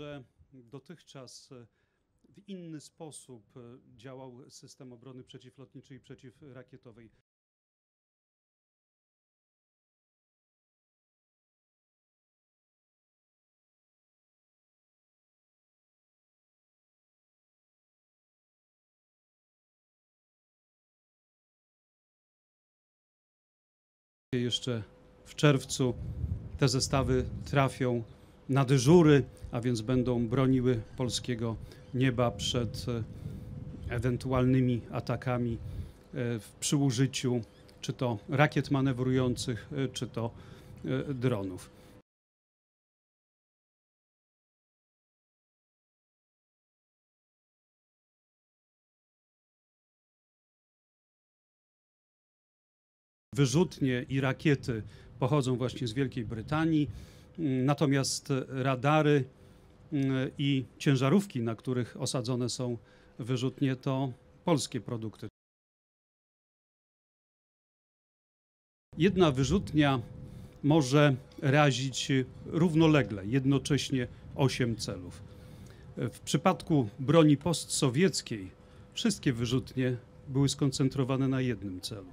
że dotychczas e, w inny sposób e, działał system obrony przeciwlotniczej i przeciwrakietowej. Jeszcze w czerwcu te zestawy trafią na dyżury, a więc będą broniły polskiego nieba przed e, ewentualnymi atakami e, przy użyciu czy to rakiet manewrujących, e, czy to dronów. Wyrzutnie i rakiety pochodzą właśnie z Wielkiej Brytanii, natomiast radary mm, i ciężarówki, na których osadzone są wyrzutnie, to polskie produkty. Jedna wyrzutnia może razić równolegle, jednocześnie 8 celów. W przypadku broni postsowieckiej wszystkie wyrzutnie były skoncentrowane na jednym celu.